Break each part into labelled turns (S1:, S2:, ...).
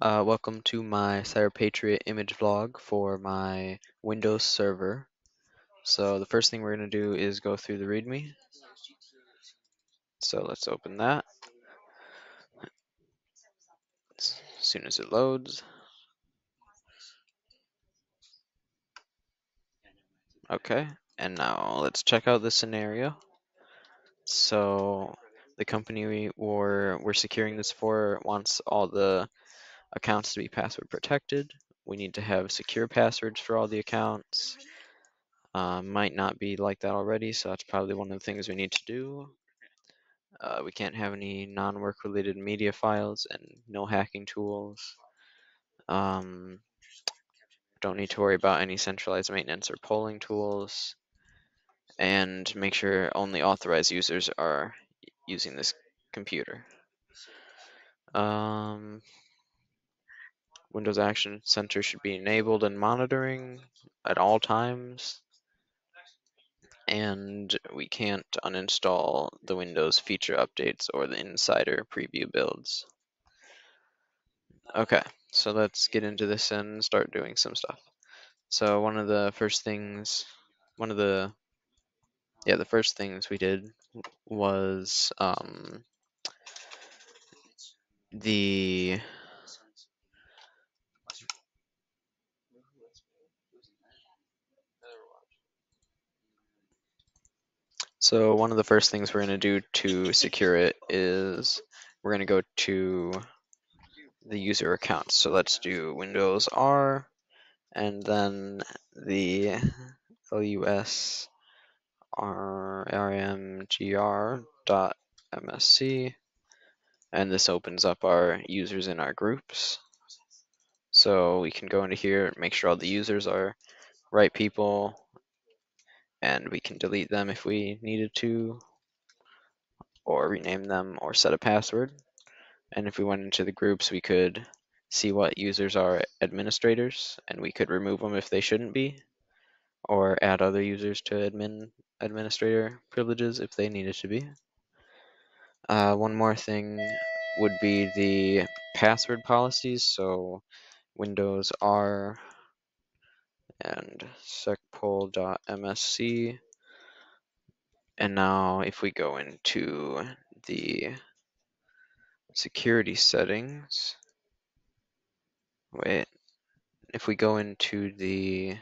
S1: Uh, welcome to my CyberPatriot image vlog for my Windows server. So the first thing we're going to do is go through the README. So let's open that. As soon as it loads. Okay, and now let's check out the scenario. So the company we were we're securing this for wants all the accounts to be password protected. We need to have secure passwords for all the accounts. Uh, might not be like that already, so that's probably one of the things we need to do. Uh, we can't have any non-work related media files and no hacking tools. Um, don't need to worry about any centralized maintenance or polling tools. And make sure only authorized users are using this computer. Um, Windows Action Center should be enabled and monitoring at all times. And we can't uninstall the Windows feature updates or the insider preview builds. Okay, so let's get into this and start doing some stuff. So one of the first things, one of the, yeah, the first things we did was um, the So one of the first things we're going to do to secure it is we're going to go to the user account. So let's do Windows R and then the LUS RMGR dot MSC and this opens up our users in our groups. So we can go into here, make sure all the users are right people, and we can delete them if we needed to, or rename them or set a password. And if we went into the groups, we could see what users are administrators, and we could remove them if they shouldn't be, or add other users to admin administrator privileges if they needed to be. Uh, one more thing would be the password policies. So Windows R and secpol.msc. And now if we go into the security settings, wait, if we go into the,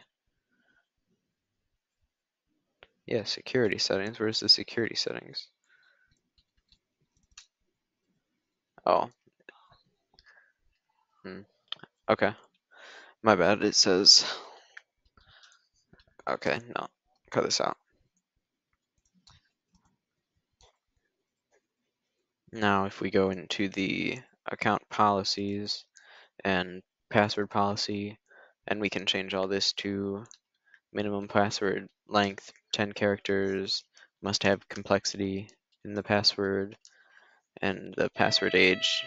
S1: yeah, security settings, where's the security settings? Oh. Hmm. Okay. My bad. It says. Okay, no. Cut this out. Now, if we go into the account policies and password policy, and we can change all this to minimum password length 10 characters, must have complexity in the password, and the password age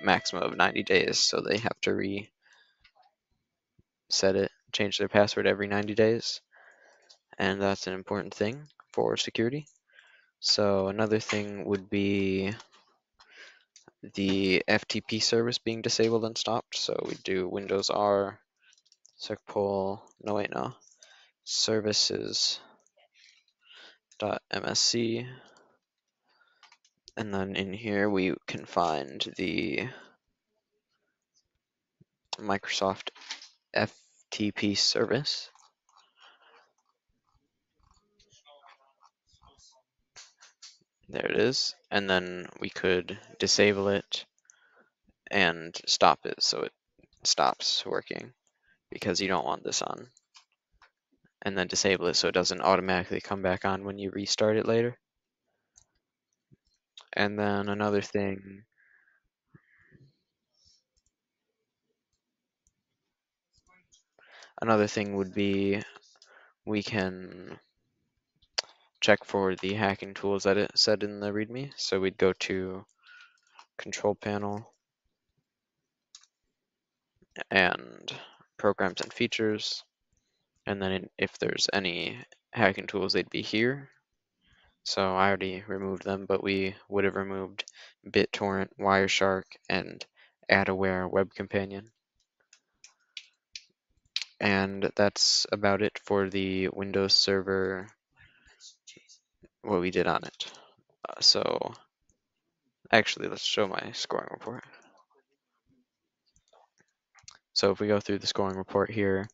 S1: maximum of 90 days. So they have to reset it, change their password every 90 days. And that's an important thing for security. So another thing would be the FTP service being disabled and stopped. So we do Windows R, secpol, no wait, no, services dot MSC. And then in here we can find the Microsoft FTP service. There it is. And then we could disable it and stop it so it stops working because you don't want this on. And then disable it so it doesn't automatically come back on when you restart it later. And then another thing another thing would be we can check for the hacking tools that it said in the README. So we'd go to control panel and programs and features. And then if there's any hacking tools, they'd be here. So I already removed them, but we would have removed BitTorrent, Wireshark, and AdAware web companion. And that's about it for the Windows Server, what we did on it. Uh, so actually, let's show my scoring report. So if we go through the scoring report here,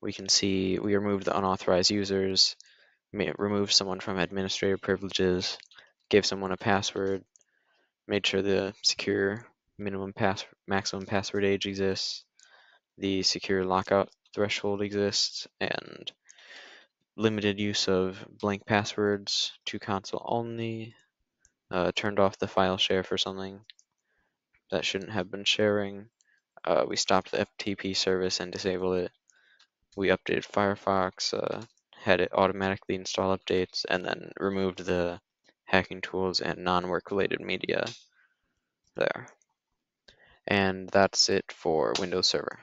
S1: we can see we removed the unauthorized users, removed someone from administrator privileges, gave someone a password, made sure the secure minimum pass maximum password age exists, the secure lockout threshold exists, and limited use of blank passwords to console only, uh, turned off the file share for something that shouldn't have been sharing, uh, we stopped the FTP service and disabled it. We updated Firefox, uh, had it automatically install updates, and then removed the hacking tools and non-work related media there. And that's it for Windows Server.